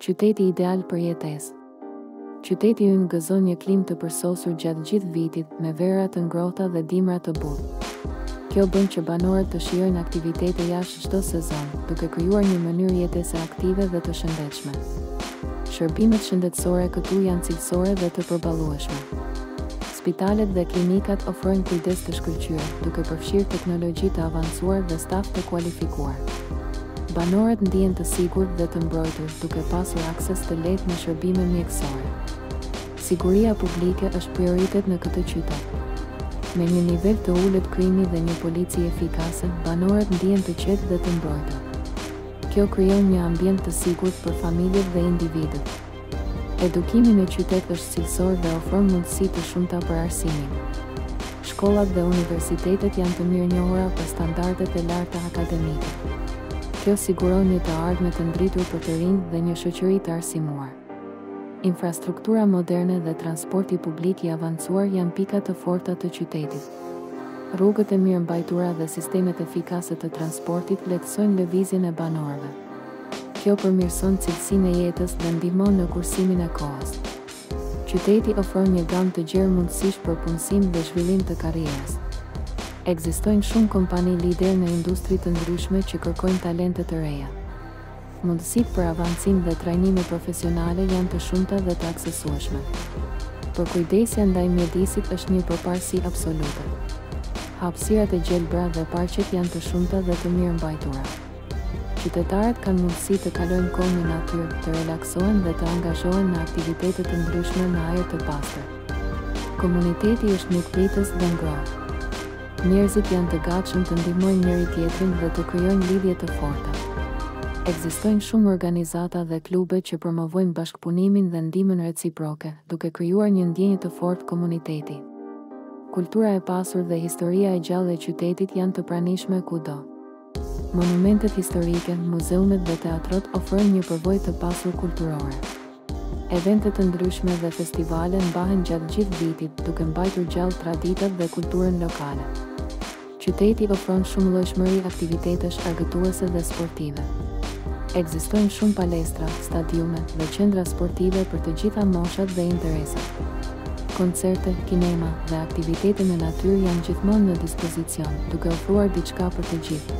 Qyteti ideal për jetesë. Qyteti ynë gëzon një klimë të përsosur gjatë gjithë vitit, me vera të ngrohta dhe dimra të butë. Kjo bën që banorët të shijojnë aktivitete jashtë çdo sezon, duke krijuar një mënyrë jetese aktive dhe të shëndetshme. Shërbimet shëndetësore këtu janë cilësore dhe të përballueshme. Spitalet dhe klinikat ofrojnë kujdes të shkëlqyer, duke përfshirë teknologji të avancuar dhe staf të kualifikuar. Banorët ndihen të sigurt dhe të mbrojtur, duke pasur akses të lehtë në shërbime mjekësore. Siguria publike është prioritet në këtë qytet. Me një nivel të ulët krimi dhe një polici efikase, banorët ndihen të qetë dhe të mbrojtur. Kjo krijon një ambient të sigurt për familjet dhe individët. Edukimi në qytet është cilësor dhe ofron mundësi të shumta për arsimin. Shkollat dhe universitetet janë të mirënjohura për standardet e larta akademike. Kjo siguron një të ardhme të ndritur për të rinjtë dhe një shoqëri të arsimuar. Infrastruktura moderne dhe transporti publik i avancuar janë pika të forta të qytetit. Rrugët e mirëmbajtura dhe sistemet efikase të transportit lehtësojnë lëvizjen e banorëve. Kjo përmirëson cilësinë e jetës dhe ndihmon në kursimin e kohës. Qyteti ofron një gamë të gjerë mundësish për punësim dhe zhvillim të karrierës. Ekzistojnë shumë kompani lider në industri të ndryshme që kërkojnë talente të reja. Mundësitë për avancim dhe trajnime profesionale janë të shumta dhe të aksesueshme. Përkujdesja ndaj mjedisit është një përparësi absolute. Hapësirat e gjelbra dhe parqet janë të shumta dhe të mirëmbajtura. Qytetarët kanë mundësi të kalojnë kohë në natyrë, të relaksohen dhe të angazhohen në aktivitete të ndryshme në ajër të pastër. Komuniteti është mikpritës dhe ngrohtë. Njerëzit janë të gatshëm të ndihmojnë njëri-tjetrin dhe të krijojnë lidhje të forta. Ekzistojnë shumë organizata dhe klube që promovojnë bashkëpunimin dhe ndihmën reciproke, duke krijuar një ndjenjë të fortë komuniteti. Kultura e pasur dhe historia e gjallë e qytetit janë të pranishme kudo. Monumentet historike, muzeumet dhe teatrot ofrojnë një përvojë të pasur kulturore. Evente të ndryshme dhe festivale mbahen gjatë gjithë vitit, duke mbajtur gjallë traditat dhe kulturën lokale. Qyteti ofron shumëllojshmëri aktivitetesh argëtuese dhe sportive. Ekzistojnë shumë palestra, stadiume dhe qendra sportive për të gjitha moshat dhe interesat. Koncerte, kinema dhe aktivitete në natyrë janë gjithmonë në dispozicion, duke ofruar diçka për të gjithë.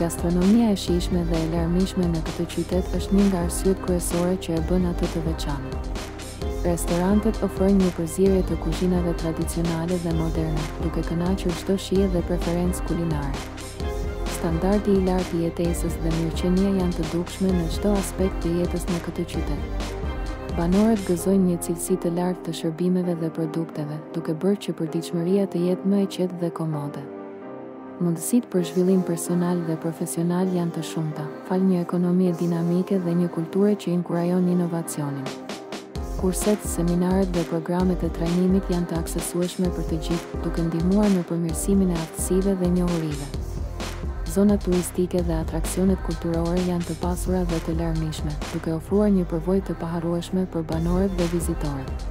Gastronomia e shijshme dhe e larmishme në këtë qytet është një nga arsyet kryesore që e bën atë të veçantë. Restorantet ofrojnë një përzierje të kuzhinave tradicionale dhe moderne, duke kënaqur çdo shije dhe preferencë kulinare. Standardi i lartë i jetesës dhe mirëqenia janë të dukshme në çdo aspekt të jetës në këtë qytet. Banorët gëzojnë një cilësi të lartë të shërbimeve dhe produkteve, duke bërë që përditshmëria të jetë më e qetë dhe komode. Mundësitë për zhvillim personal dhe profesional janë të shumta. falë një ekonomie dinamike dhe një kulture që inkurajon inovacionin. Kurset, seminaret dhe programet e trajnimit janë të aksesueshme për të gjithë, duke ndihmuar në përmirësimin e aftësive dhe njohurive. Zonat turistike dhe atraksionet kulturore janë të pasura dhe të larmishme, duke ofruar një përvojë të paharrueshme për banorët dhe vizitorët.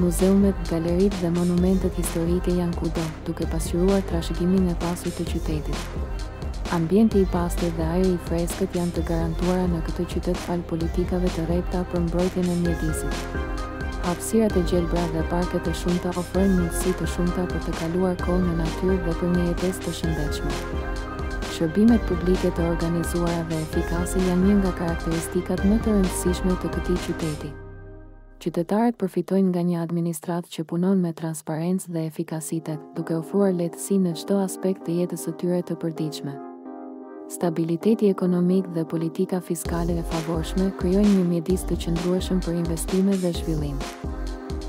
Muzeumet, galeritë dhe monumentet historike janë kudo, duke pasqyruar trashëgiminë e pasur të qytetit. Ambienti i pastër dhe ajri i freskët janë të garantuara në këtë qytet falë politikave të rrepta për mbrojtjen e mjedisit. Hapësirat e gjelbra dhe parket e shumta ofrojnë mundësi të shumta për të kaluar kohë në natyrë dhe për një jetesë të shëndetshme. Shërbimet publike të organizuara dhe efikase janë një nga karakteristikat më të rëndësishme të këtij qyteti. Qytetarët përfitojnë nga një administratë që punon me transparencë dhe efikasitet, duke ofruar lehtësi në çdo aspekt të jetës së tyre të përditshme. Stabiliteti ekonomik dhe politika fiskale e favorshme krijojnë një mjedis të qëndrueshëm për investime dhe zhvillim.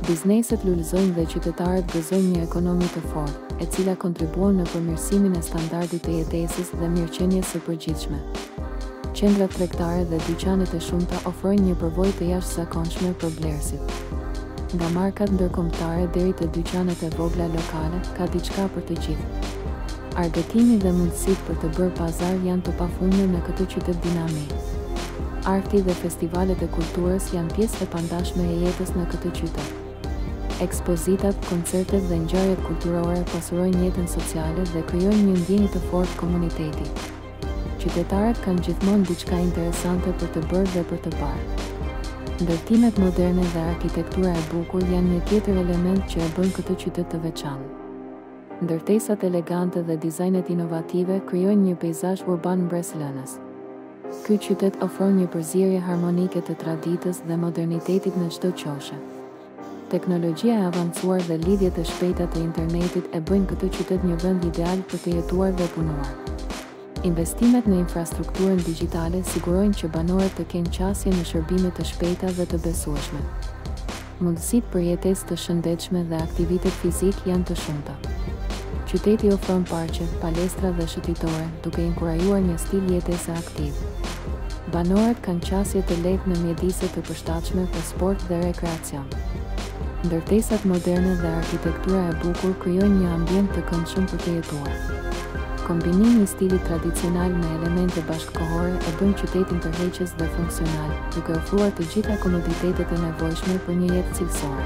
Bizneset lulëzojnë dhe qytetarët gëzojnë një ekonomi të fortë, e cila kontribuon në përmirësimin e standardit të jetesës dhe mirëqenies së përgjithshme. Qendrat tregtare dhe dyqanet e shumta ofrojnë një përvojë të jashtëzakonshme për blerësit. Nga markat ndërkombëtare deri te dyqanet e vogla lokale, ka diçka për të gjithë. Argëtimi dhe mundësitë për të bërë pazar janë të pafundme në këtë qytet dinamik. Arti dhe festivalet e kulturës janë pjesë e pandashme e jetës në këtë qytet. Ekspozitat, koncertet dhe ngjarjet kulturore pasurojnë jetën sociale dhe krijojnë një ndjenjë të fortë komuniteti. Qytetarët kanë gjithmonë diçka interesante për të bërë dhe për të parë. Ndërtimet moderne dhe arkitektura e bukur janë një tjetër element që e bën këtë qytet të veçantë. Ndërtesat elegante dhe dizajnet inovative krijojnë një peizazh urban mbresëlënës. Ky qytet ofron një përzierje harmonike të traditës dhe modernitetit në çdo qoshe. Teknologjia e avancuar dhe lidhjet e shpejta të internetit e bëjnë këtë qytet një vend ideal për të jetuar dhe punuar. Investimet në infrastrukturën digjitale sigurojnë që banorët të kenë qasje në shërbime të shpejta dhe të besueshme. Mundësitë për jetesë të shëndetshme dhe aktivitet fizik janë të shumta. Qyteti ofron parqe, palestra dhe shëtitore, duke inkurajuar një stil jetese aktiv. Banorët kanë qasje të lehtë në mjedise të përshtatshme për sport dhe rekreacion. Ndërtesat moderne dhe arkitektura e bukur krijojnë një ambient të këndshëm për të jetuar. Kombinimi i stilit tradicional me elemente bashkëkohore e bën qytetin tërheqës dhe funksional, duke ofruar të gjitha komoditetet e nevojshme për një jetë cilësore.